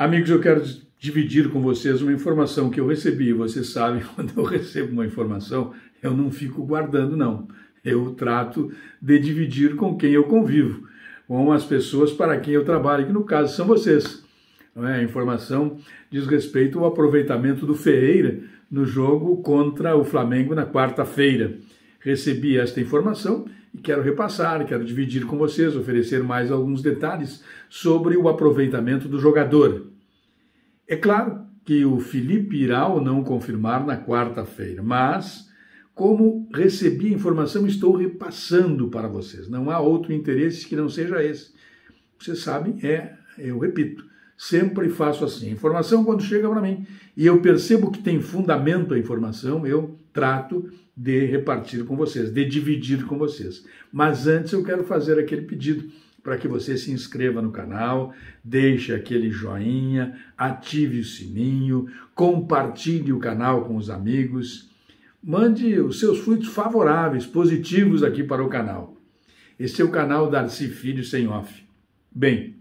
Amigos, eu quero dividir com vocês uma informação que eu recebi. Vocês sabem, quando eu recebo uma informação, eu não fico guardando, não. Eu trato de dividir com quem eu convivo, com as pessoas para quem eu trabalho, que no caso são vocês. É? A informação diz respeito ao aproveitamento do Ferreira no jogo contra o Flamengo na quarta-feira. Recebi esta informação e quero repassar, quero dividir com vocês, oferecer mais alguns detalhes sobre o aproveitamento do jogador. É claro que o Felipe irá ou não confirmar na quarta-feira, mas como recebi a informação, estou repassando para vocês. Não há outro interesse que não seja esse. Vocês sabem, é, eu repito, sempre faço assim. Informação, quando chega para mim e eu percebo que tem fundamento a informação, eu trato de repartir com vocês, de dividir com vocês. Mas antes eu quero fazer aquele pedido para que você se inscreva no canal, deixe aquele joinha, ative o sininho, compartilhe o canal com os amigos, mande os seus frutos favoráveis, positivos aqui para o canal. Esse é o canal Darcy Filho Sem Off. Bem,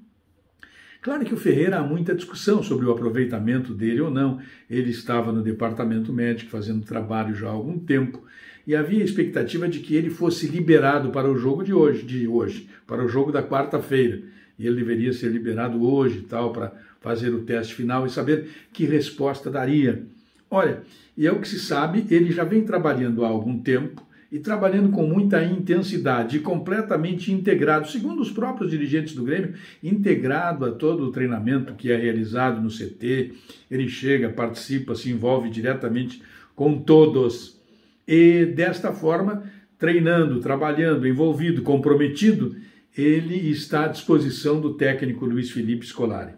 Claro que o Ferreira há muita discussão sobre o aproveitamento dele ou não. Ele estava no departamento médico fazendo trabalho já há algum tempo e havia expectativa de que ele fosse liberado para o jogo de hoje, de hoje, para o jogo da quarta-feira. E ele deveria ser liberado hoje, tal, para fazer o teste final e saber que resposta daria. Olha, e é o que se sabe, ele já vem trabalhando há algum tempo e trabalhando com muita intensidade e completamente integrado, segundo os próprios dirigentes do Grêmio, integrado a todo o treinamento que é realizado no CT. Ele chega, participa, se envolve diretamente com todos. E desta forma, treinando, trabalhando, envolvido, comprometido, ele está à disposição do técnico Luiz Felipe Scolari.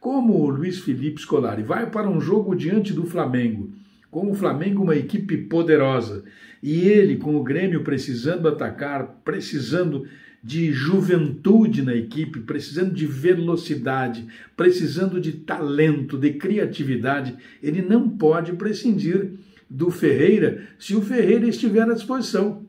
Como o Luiz Felipe Scolari vai para um jogo diante do Flamengo, com o Flamengo uma equipe poderosa, e ele com o Grêmio precisando atacar, precisando de juventude na equipe, precisando de velocidade, precisando de talento, de criatividade, ele não pode prescindir do Ferreira se o Ferreira estiver à disposição.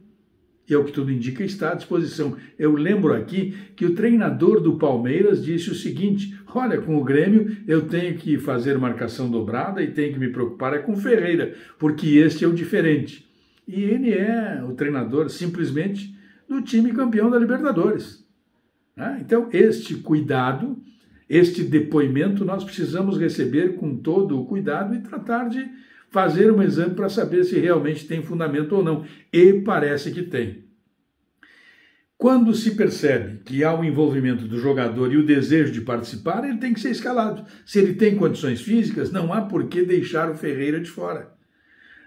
E é o que tudo indica, está à disposição. Eu lembro aqui que o treinador do Palmeiras disse o seguinte: olha, com o Grêmio eu tenho que fazer marcação dobrada e tenho que me preocupar é com Ferreira, porque este é o diferente. E ele é o treinador simplesmente do time campeão da Libertadores. Né? Então, este cuidado, este depoimento, nós precisamos receber com todo o cuidado e tratar de fazer um exame para saber se realmente tem fundamento ou não. E parece que tem. Quando se percebe que há o envolvimento do jogador e o desejo de participar, ele tem que ser escalado. Se ele tem condições físicas, não há por que deixar o Ferreira de fora.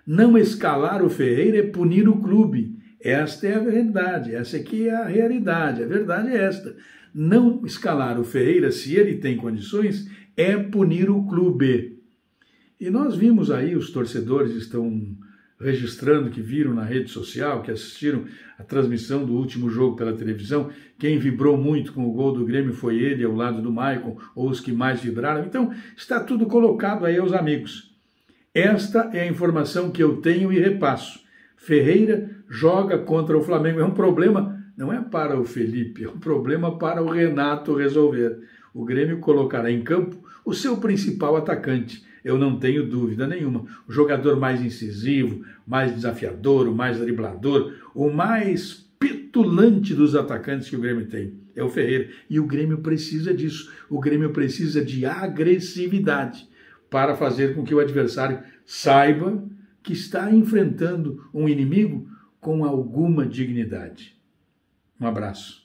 Não escalar o Ferreira é punir o clube. Esta é a verdade, essa aqui é a realidade, a verdade é esta. Não escalar o Ferreira, se ele tem condições, é punir o clube. E nós vimos aí, os torcedores estão registrando que viram na rede social, que assistiram a transmissão do último jogo pela televisão. Quem vibrou muito com o gol do Grêmio foi ele, ao lado do Maicon, ou os que mais vibraram. Então, está tudo colocado aí aos amigos. Esta é a informação que eu tenho e repasso. Ferreira joga contra o Flamengo. É um problema, não é para o Felipe, é um problema para o Renato resolver. O Grêmio colocará em campo o seu principal atacante, eu não tenho dúvida nenhuma. O jogador mais incisivo, mais desafiador, o mais driblador, o mais petulante dos atacantes que o Grêmio tem é o Ferreira. E o Grêmio precisa disso. O Grêmio precisa de agressividade para fazer com que o adversário saiba que está enfrentando um inimigo com alguma dignidade. Um abraço.